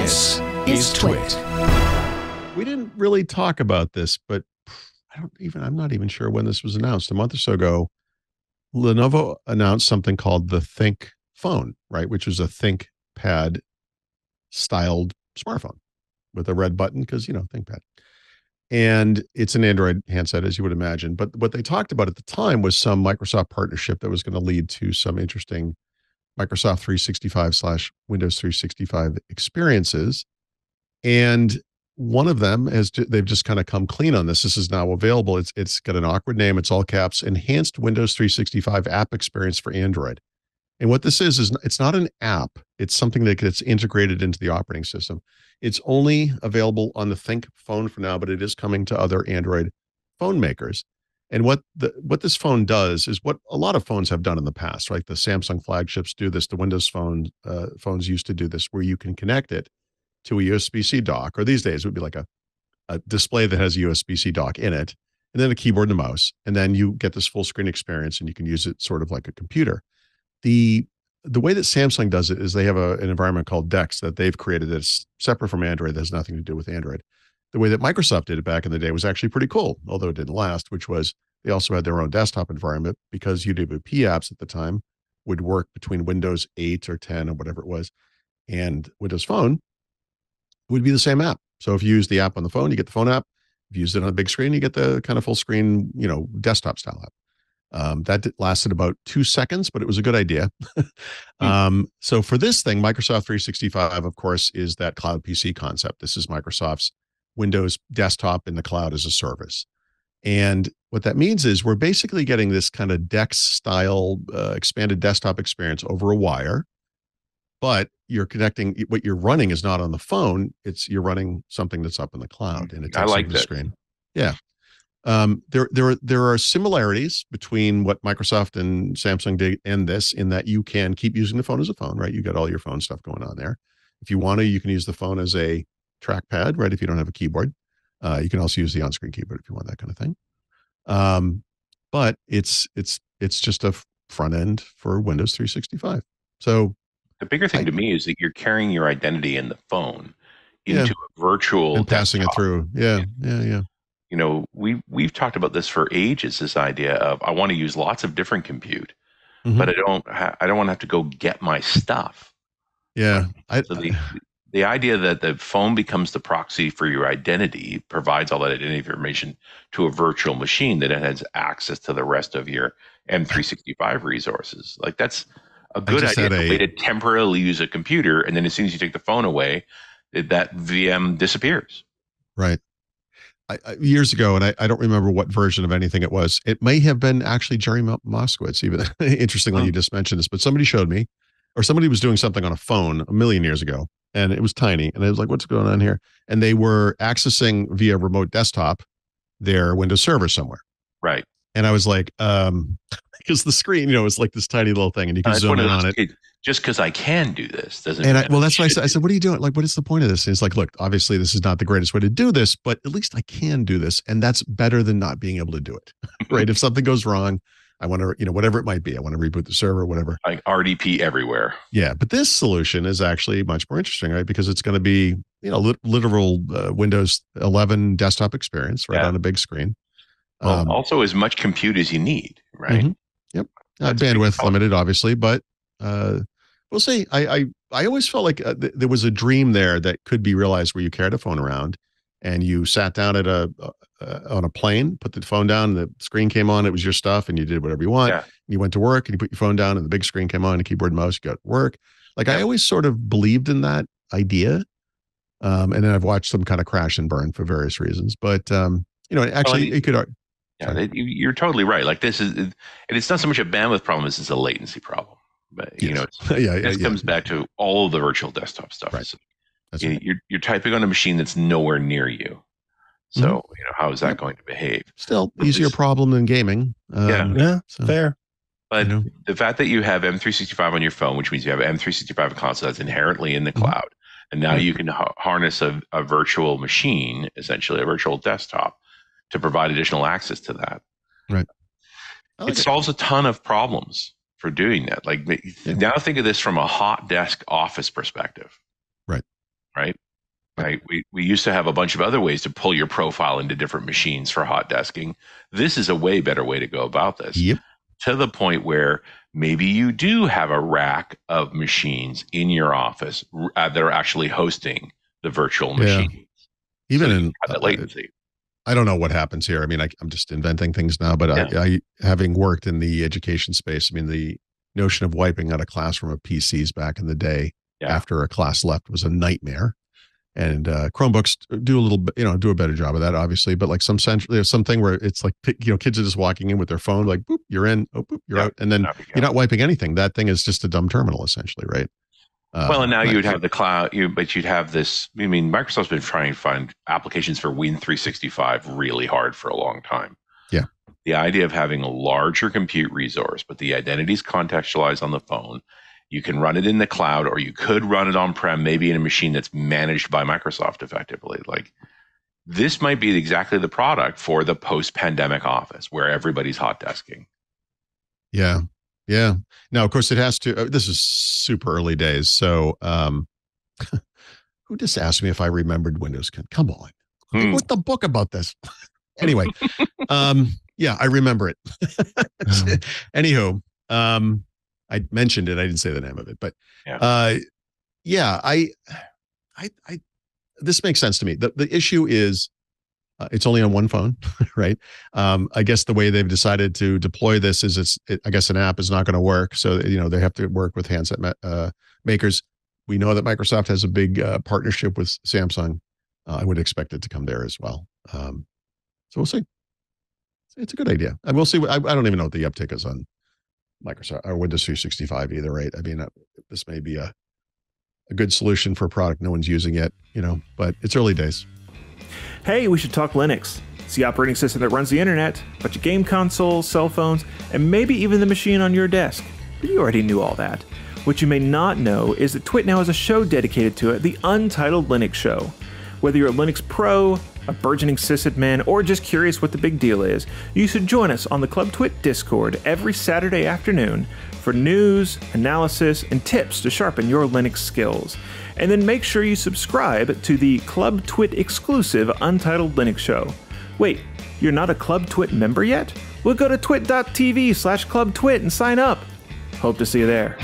This is Twit. We didn't really talk about this, but I don't even, I'm not even sure when this was announced. A month or so ago, Lenovo announced something called the Think phone, right? Which was a ThinkPad styled smartphone with a red button because, you know, ThinkPad. And it's an Android handset, as you would imagine. But what they talked about at the time was some Microsoft partnership that was going to lead to some interesting Microsoft 365 slash Windows 365 experiences. And one of them has they've just kind of come clean on this. This is now available. It's it's got an awkward name. It's all caps. Enhanced Windows 365 app experience for Android. And what this is is it's not an app. It's something that gets integrated into the operating system. It's only available on the ThinkPhone for now, but it is coming to other Android phone makers. And what the what this phone does is what a lot of phones have done in the past, right? The Samsung flagships do this. The Windows phone uh, phones used to do this, where you can connect it to a USB-C dock, or these days it would be like a, a display that has a USB-C dock in it, and then a keyboard and a mouse, and then you get this full screen experience, and you can use it sort of like a computer. The the way that Samsung does it is they have a, an environment called DeX that they've created that's separate from Android. That has nothing to do with Android the way that Microsoft did it back in the day was actually pretty cool, although it didn't last, which was they also had their own desktop environment because UWP apps at the time would work between Windows 8 or 10 or whatever it was and Windows Phone would be the same app. So if you use the app on the phone, you get the phone app. If you use it on a big screen, you get the kind of full screen, you know, desktop style app. Um, that lasted about two seconds, but it was a good idea. Hmm. um, so for this thing, Microsoft 365, of course, is that cloud PC concept. This is Microsoft's Windows desktop in the cloud as a service. And what that means is we're basically getting this kind of DeX style uh, expanded desktop experience over a wire, but you're connecting what you're running is not on the phone. It's you're running something that's up in the cloud and it's I like the screen. Yeah. Um, there, there, there are similarities between what Microsoft and Samsung did and this in that you can keep using the phone as a phone, right? You got all your phone stuff going on there. If you want to, you can use the phone as a trackpad, right? If you don't have a keyboard, uh, you can also use the on-screen keyboard if you want that kind of thing. Um, but it's it's it's just a front end for Windows 365. So the bigger thing I, to me is that you're carrying your identity in the phone into yeah, a virtual and passing desktop. it through. Yeah, yeah, yeah. You know, we we've talked about this for ages. This idea of I want to use lots of different compute, mm-hmm. but I don't ha- I don't want to have to go get my stuff. Yeah, I, so the, the idea that the phone becomes the proxy for your identity provides all that identity information to a virtual machine that has access to the rest of your M365 resources. Like that's a good idea. A, way to temporarily use a computer, and then as soon as you take the phone away, that VM disappears. Right. I, I, years ago, and I, I, don't remember what version of anything it was. It may have been actually Jerry Moskowitz. Even interestingly, oh. you just mentioned this, but somebody showed me, or somebody was doing something on a phone a million years ago, and it was tiny. And I was like, what's going on here? And they were accessing via remote desktop their Windows server somewhere. Right. And I was like, um, because the screen, you know, it's like this tiny little thing and you can uh, zoom in on it. Just because I can do this doesn't And I, well, that's why I said, I said, what are you doing? Like, what is the point of this? And it's like, look, obviously this is not the greatest way to do this, but at least I can do this. And that's better than not being able to do it. right. if something goes wrong, I want to, you know, whatever it might be. I want to reboot the server, whatever. Like RDP everywhere. Yeah, but this solution is actually much more interesting, right? Because it's going to be, you know, li- literal uh, Windows 11 desktop experience right yeah. on a big screen. Well, um, also as much compute as you need, right? Mm-hmm. Yep. Uh, bandwidth limited, obviously, but uh, we'll see. I, I I always felt like uh, th- there was a dream there that could be realized where you carried a phone around and you sat down at a, uh, on a plane, put the phone down, the screen came on, it was your stuff, and you did whatever you want. Yeah. You went to work and you put your phone down, and the big screen came on, and keyboard and mouse, you got work. Like yeah. I always sort of believed in that idea. Um, and then I've watched them kind of crash and burn for various reasons. But um, you know, actually, well, it could. Yeah, you're totally right. Like this is, and it's not so much a bandwidth problem as it's a latency problem. But yes. you know, yeah, yeah, this yeah. comes back to all of the virtual desktop stuff. Right. That's you, right. You're you're typing on a machine that's nowhere near you. So mm-hmm. you know, how is that going to behave? Still easier this, problem than gaming. Um, yeah, yeah, so, fair. But you know. the fact that you have M365 on your phone, which means you have M365 console that's inherently in the mm-hmm. cloud, and now mm-hmm. you can ha- harness a, a virtual machine, essentially a virtual desktop, to provide additional access to that. Right. Like it, it solves a ton of problems for doing that. Like yeah. now, think of this from a hot desk office perspective. Right. right? We, we used to have a bunch of other ways to pull your profile into different machines for hot desking. This is a way better way to go about this. Yep. To the point where maybe you do have a rack of machines in your office uh, that are actually hosting the virtual Yeah. machine. Even So in that uh, latency. I don't know what happens here. I mean, I, I'm just inventing things now, but I, I, having worked in the education space, I mean, the notion of wiping out a classroom of PCs back in the day Yeah. after a class left was a nightmare. And uh, Chromebooks do a little, you know, do a better job of that, obviously. But like some central, there's something where it's like, you know, kids are just walking in with their phone, like, boop, you're in, oh, boop, you're Yeah. out, and then you're not wiping anything. That thing is just a dumb terminal, essentially, right? Uh, well, and now you would have the cloud, you but you'd have this. I mean, Microsoft's been trying to find applications for Win 365 really hard for a long time. Yeah. The idea of having a larger compute resource, but the identity's contextualized on the phone. You can run it in the cloud, or you could run it on prem, maybe in a machine that's managed by Microsoft effectively. Like this might be exactly the product for the post-pandemic office where everybody's hot desking. Yeah. Yeah. Now, of course, it has to. Uh, this is super early days. So, um, who just asked me if I remembered Windows? Come on. Hmm. the book about this. anyway, um, yeah, I remember it. Anywho, um, I mentioned it. I didn't say the name of it, but Yeah. uh, yeah, I, I, I, this makes sense to me. The the issue is, uh, it's only on one phone, right? Um, I guess the way they've decided to deploy this is it's, it, I guess an app is not going to work. So, you know, they have to work with handset uh, makers. We know that Microsoft has a big uh, partnership with Samsung. Uh, I would expect it to come there as well. Um, so we'll see. It's a good idea. And we'll see. what- I, I don't even know what the uptick is on Microsoft or Windows 365 either, right? I mean, uh, this may be a, a good solution for a product no one's using yet, you know, but it's early days. Hey, we should talk Linux. It's the operating system that runs the internet, bunch of game consoles, cell phones, and maybe even the machine on your desk. But you already knew all that. What you may not know is that Twit now has a show dedicated to it, the Untitled Linux Show. Whether you're a Linux pro, a burgeoning sysadmin, or just curious what the big deal is, you should join us on the Club Twit Discord every Saturday afternoon for news, analysis, and tips to sharpen your Linux skills. And then make sure you subscribe to the Club Twit exclusive Untitled Linux Show. Wait, you're not a Club Twit member yet? Well, go to twit.tv slash clubtwit and sign up. Hope to see you there.